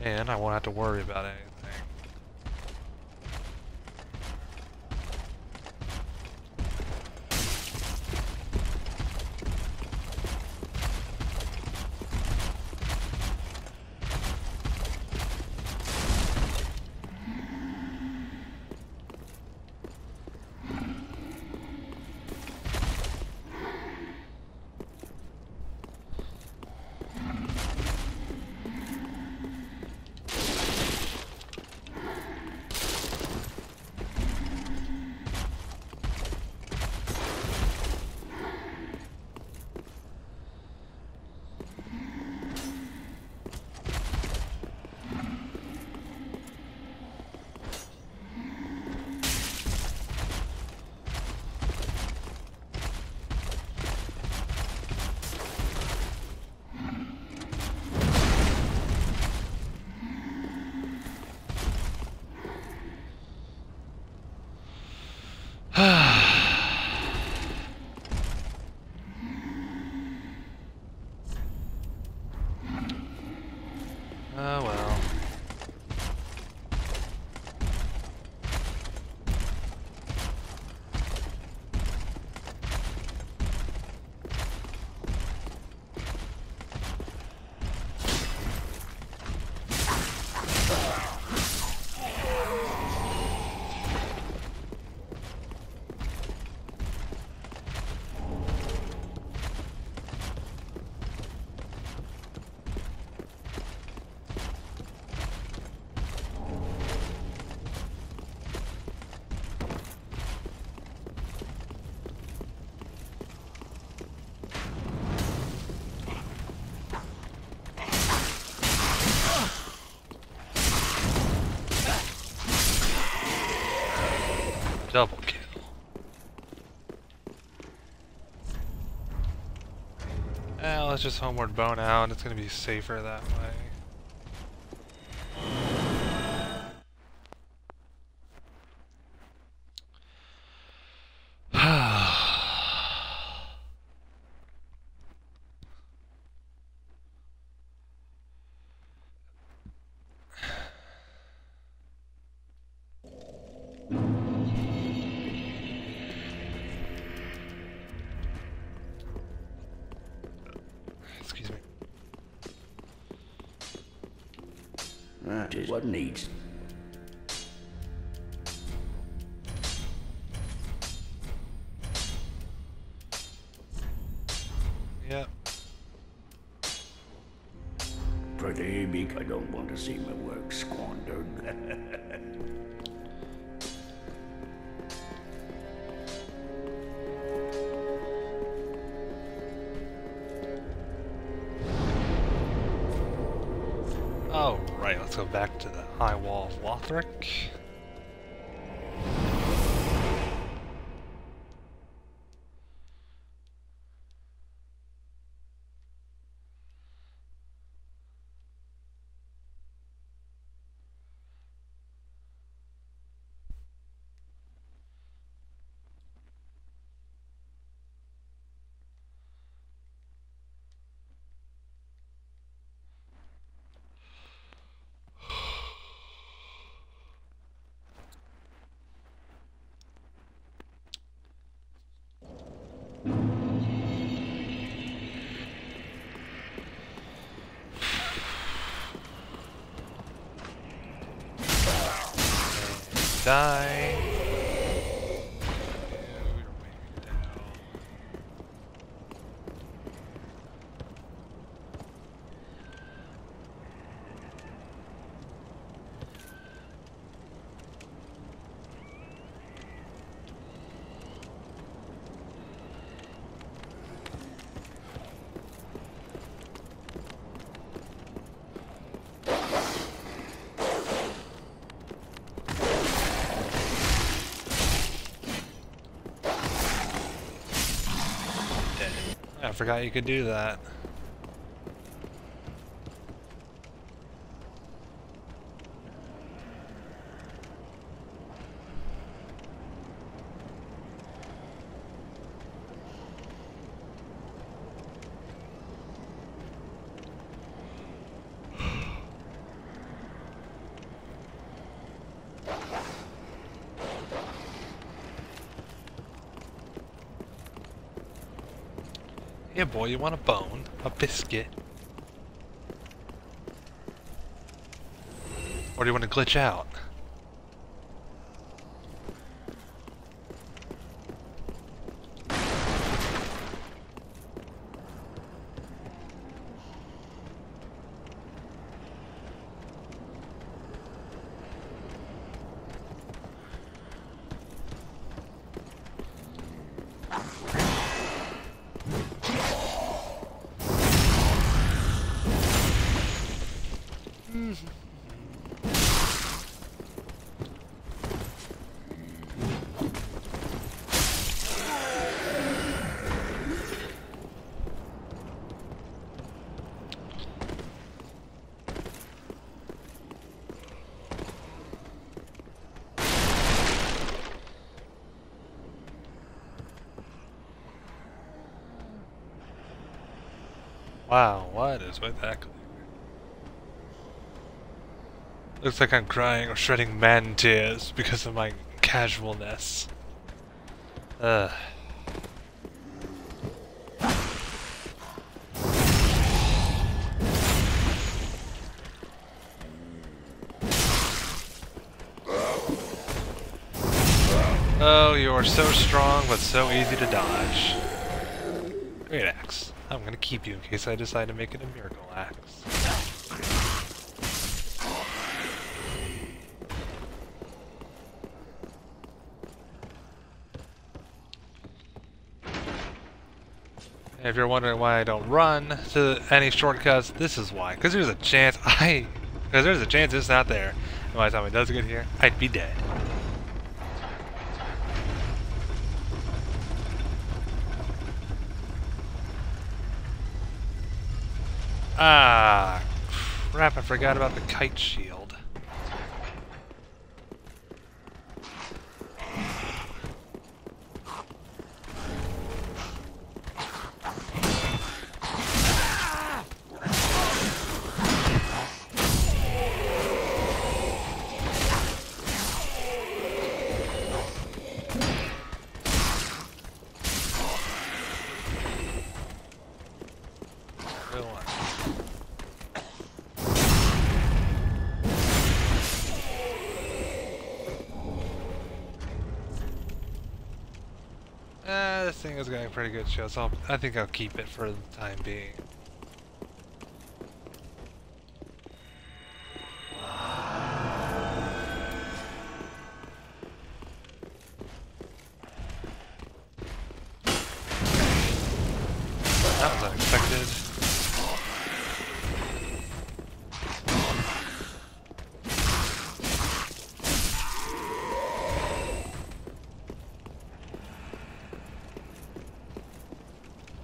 And I won't have to worry about anything. Let's just homeward bone out. And it's gonna be safer that way. That is what needs. Yep. Pretty big, I don't want to see my Oh, right, let's go back to the High Wall of Lothric. Die. I forgot you could do that. Yeah, boy, you want a bone? A biscuit? Or do you want to glitch out? Wow, what is with that? Looks like I'm crying or shredding man tears because of my casualness. Ugh. Oh, you are so strong, but so easy to dodge. Great axe. I'm gonna keep you in case I decide to make it a miracle axe. If you're wondering why I don't run to any shortcuts, this is why. Because there's a chance I... Because there's a chance it's not there. And by the time it does get here, I'd be dead. Ah, crap, I forgot about the kite shield. Is getting pretty good show, so I'll, I think I'll keep it for the time being.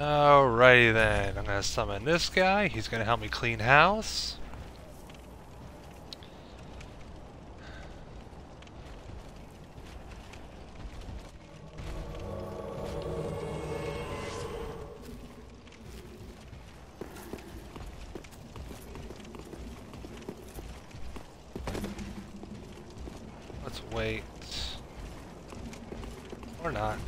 Alrighty then, I'm gonna summon this guy. He's gonna help me clean house. Let's wait. Or not.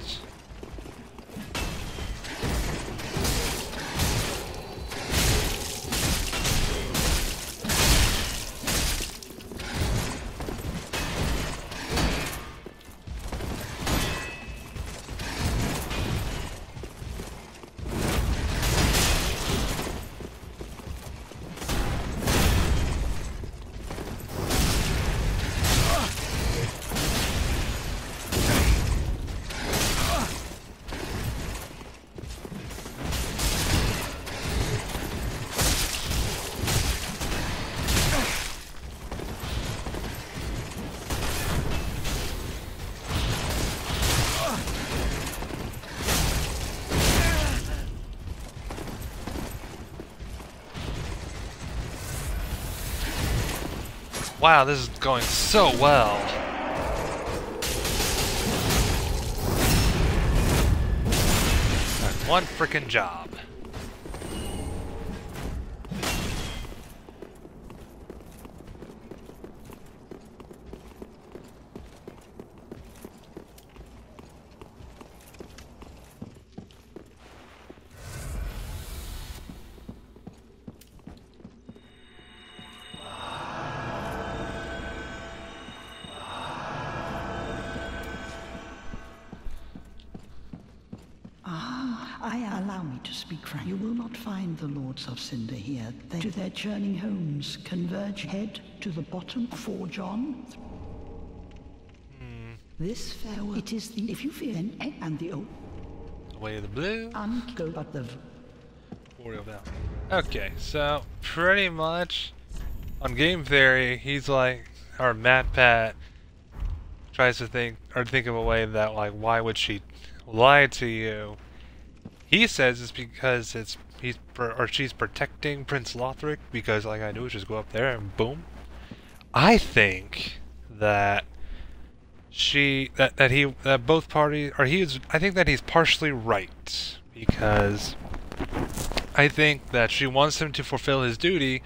Wow, this is going so well. One freaking job. Speak frank. You will not find the Lords of Cinder here. They to their churning homes converge. Head to the bottom. Forge on. Hmm. This farewell. It is the if you fear an egg and the old Away the blue. ungo but the Oreo down. Okay, so pretty much on game theory, he's like, or MatPat tries to think or think of a way that like, why would she lie to you? He says it's because it's he's or she's protecting Prince Lothric because all I do is just go up there and boom. I think that she that that he that both parties or he is I think that he's partially right because I think that she wants him to fulfill his duty,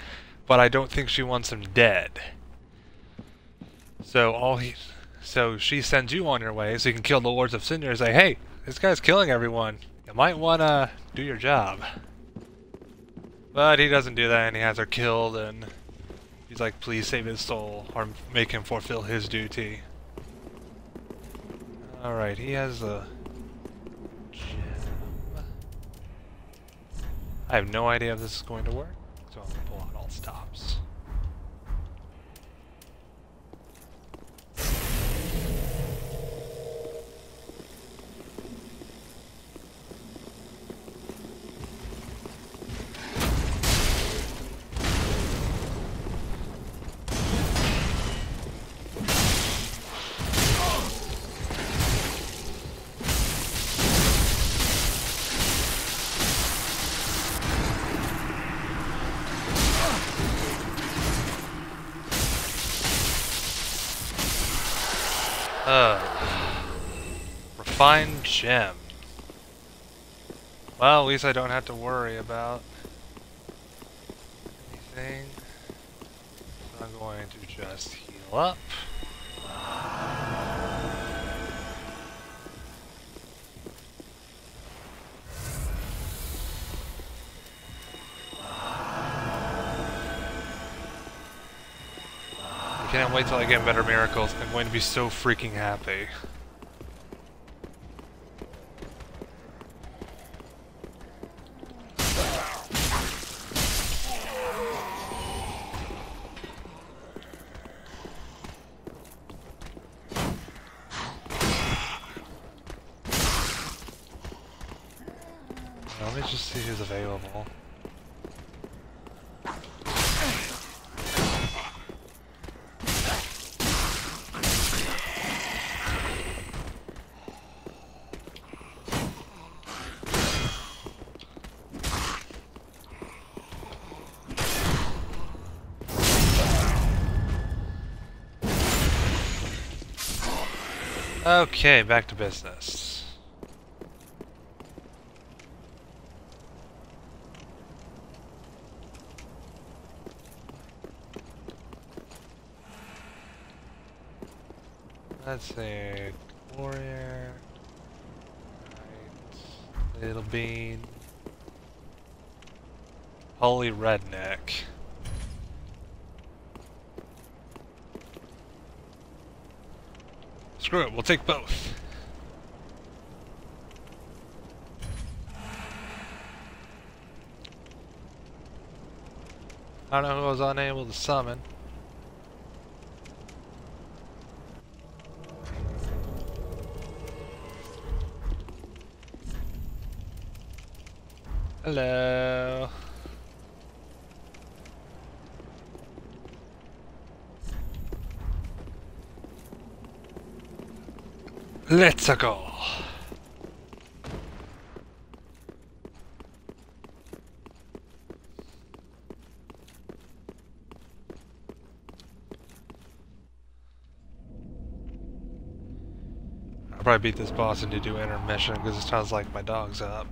but I don't think she wants him dead. So all he, so she sends you on your way so you can kill the Lords of Cinder and say, hey, this guy's killing everyone. You might wanna do your job. But he doesn't do that and he has her killed and he's like, please save his soul or make him fulfill his duty. Alright, he has a gem. I have no idea if this is going to work, so I'm gonna pull out all stops. Refined gem. Well, at least I don't have to worry about anything. So I'm going to just heal up. I can't wait till I get better miracles. I'm going to be so freaking happy. Let me just see who's available. Okay, back to business. Let's see, warrior, right, little bean, holy redneck. Screw it, we'll take both. I don't know who I was unable to summon. Hello. Let's go. I'll probably beat this boss and do intermission because it sounds like my dog's up.